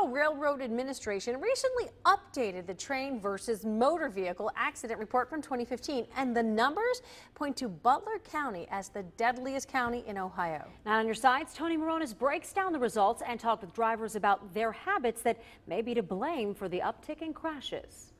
Federal Railroad Administration recently updated the train versus motor vehicle accident report from 2015, and the numbers point to Butler County as the deadliest county in Ohio. Now on your sides, Tony Moronis breaks down the results and talked with drivers about their habits that may be to blame for the uptick in crashes.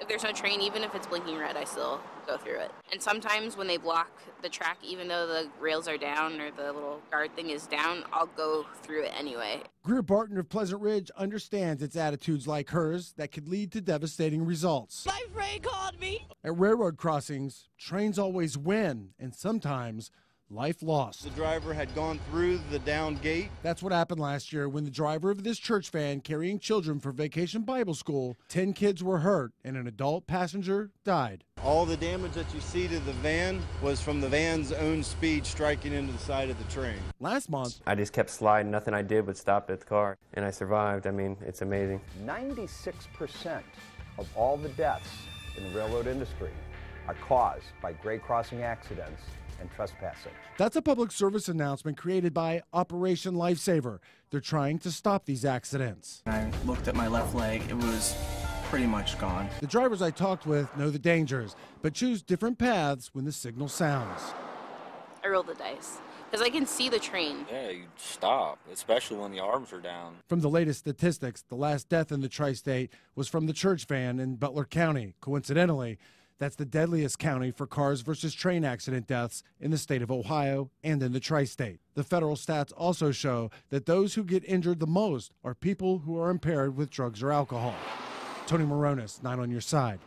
If there's no train, even if it's blinking red, I still go through it. And sometimes when they block the track, even though the rails are down or the little guard thing is down, I'll go through it anyway. Greer Barton of Pleasant Ridge understands it's attitudes like hers that could lead to devastating results. My friend called me. At railroad crossings, trains always win, and sometimes life lost. The driver had gone through the down gate. That's what happened last year when the driver of this church van carrying children for vacation Bible school, 10 kids were hurt and an adult passenger died. All the damage that you see to the van was from the van's own speed striking into the side of the train. Last month, I just kept sliding. Nothing I did would stop at the car, and I survived. I mean, it's amazing. 96% of all the deaths in the railroad industry are caused by grade crossing accidents and trespassing. That's a public service announcement created by Operation Lifesaver. They're trying to stop these accidents. I looked at my left leg, it was pretty much gone. The drivers I talked with know the dangers, but choose different paths when the signal sounds. I roll the dice because I can see the train. Yeah, you stop, especially when the arms are down. From the latest statistics, the last death in the tri state was from the church van in Butler County. Coincidentally, that's the deadliest county for cars versus train accident deaths in the state of Ohio and in the tri state. The federal stats also show that those who get injured the most are people who are impaired with drugs or alcohol. Tony Moronis, 9 on your side.